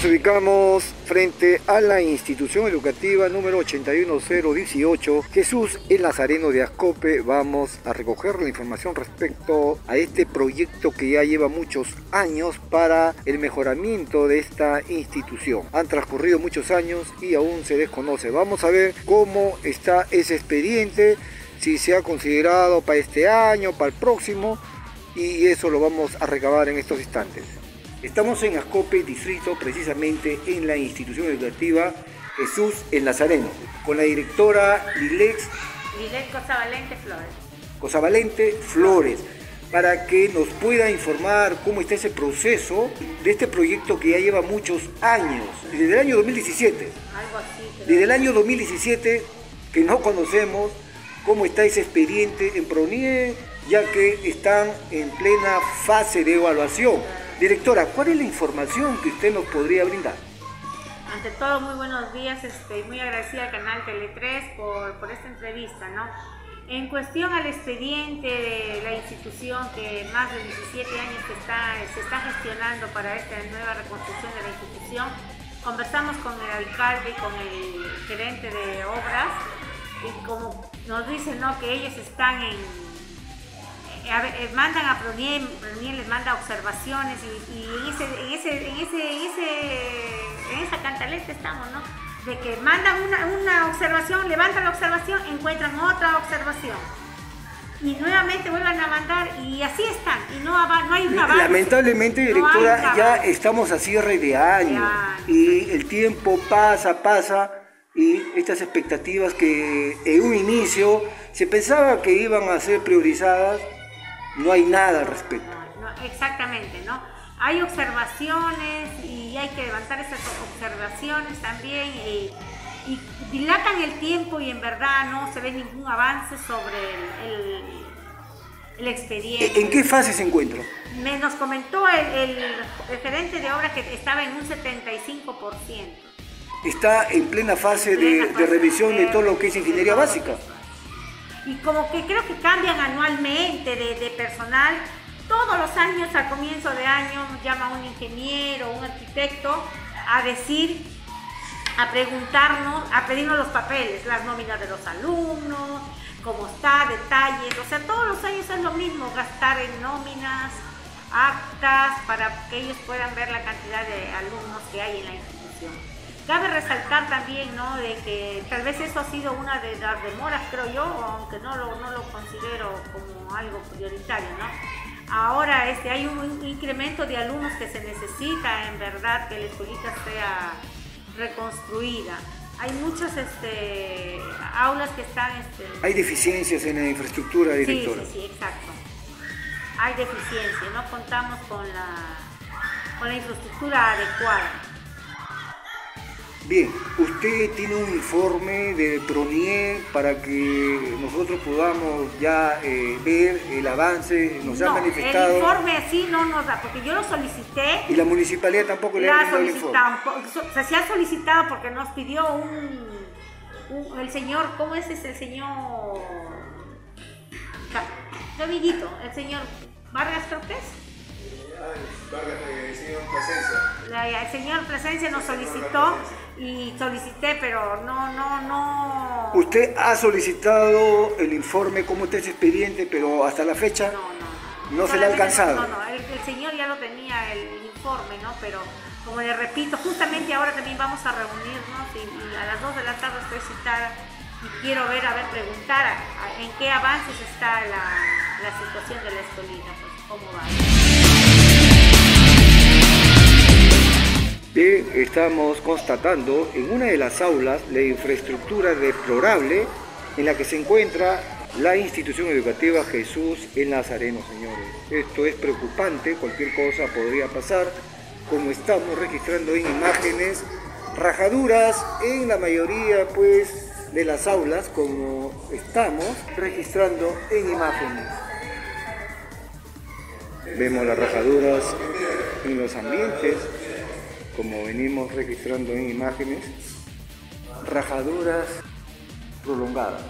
nos ubicamos frente a la institución educativa número 81018 Jesús el Nazareno de Ascope. Vamos a recoger la información respecto a este proyecto que ya lleva muchos años para el mejoramiento de esta institución. Han transcurrido muchos años y aún se desconoce. Vamos a ver cómo está ese expediente, si se ha considerado para este año, para el próximo y eso lo vamos a recabar en estos instantes. Estamos en Ascope Distrito, precisamente en la institución educativa Jesús el Nazareno, con la directora Lilex. Lilex Cosavalente Flores. Cosavalente Flores, para que nos pueda informar cómo está ese proceso de este proyecto que ya lleva muchos años, desde el año 2017. Algo así. Desde el año 2017 que no conocemos cómo está ese expediente en PRONIE, ya que están en plena fase de evaluación. Directora, ¿cuál es la información que usted nos podría brindar? Ante todo, muy buenos días, estoy muy agradecida al canal Tele3 por, por esta entrevista. ¿no? En cuestión al expediente de la institución que más de 17 años está, se está gestionando para esta nueva reconstrucción de la institución, conversamos con el alcalde y con el gerente de obras y como nos dicen ¿no? que ellos están en eh, mandan a Pronier, Pronier les manda observaciones y, en, ese, en, ese, en, ese, en, ese, en esa cantaleta estamos, ¿no? De que mandan una, una observación, levantan la observación, encuentran otra observación y nuevamente vuelvan a mandar y así están y no, no hay un avance. Lamentablemente, directora, ya estamos a cierre de año y el tiempo pasa, pasa y estas expectativas que en un inicio se pensaba que iban a ser priorizadas no hay nada al respecto. exactamente, ¿no? Hay observaciones y hay que levantar esas observaciones también y, dilatan el tiempo y en verdad no se ve ningún avance sobre el, expediente. ¿En qué fase se encuentra? Me nos comentó el, gerente de obra que estaba en un 75%. Está en plena fase, de, revisión de, todo lo que es ingeniería básica y como que creo que cambian anualmente de, personal. Todos los años, al comienzo de año, llama un ingeniero, un arquitecto a decir, a preguntarnos, a pedirnos los papeles, las nóminas de los alumnos, cómo está, detalles. O sea, todos los años es lo mismo, gastar en nóminas, actas, para que ellos puedan ver la cantidad de alumnos que hay en la institución. Cabe resaltar también, ¿no? De que tal vez eso ha sido una de las demoras, creo yo, aunque no lo, no lo considero como algo prioritario, ¿no? Ahora este, hay un incremento de alumnos que se necesita en verdad que la escuelita sea reconstruida. Hay muchas este, aulas que están... Este, hay deficiencias en la infraestructura, directora. Sí, sí, sí, exacto. Hay deficiencias, no contamos con la, con la infraestructura adecuada. Bien, usted tiene un informe de PRONIE para que nosotros podamos ya eh, ver el avance, nos ha manifestado. El informe así no nos da, porque yo lo solicité. Y la municipalidad tampoco le ha dado el informe. Se, se ha solicitado porque nos pidió un, el señor, ¿cómo es ese el señor? Amiguito, el señor Vargas creo que es. El señor. El Plasencia nos solicitó y solicité, pero no, no, no. ¿Usted ha solicitado el informe, cómo está ese expediente, pero hasta la fecha no, no, no se le ha alcanzado? No, no, el, señor ya lo tenía el informe, ¿no? Pero como le repito, justamente ahora también vamos a reunirnos y, a las 2 de la tarde estoy citada y quiero ver, a ver, preguntar en qué avances está la, la situación de la escuelita, pues cómo va. Estamos constatando en una de las aulas la infraestructura deplorable en la que se encuentra la institución educativa Jesús el Nazareno, señores. Esto es preocupante, cualquier cosa podría pasar, como estamos registrando en imágenes, rajaduras en la mayoría pues de las aulas, como estamos registrando en imágenes. Vemos las rajaduras en los ambientes como venimos registrando en imágenes, rajaduras prolongadas.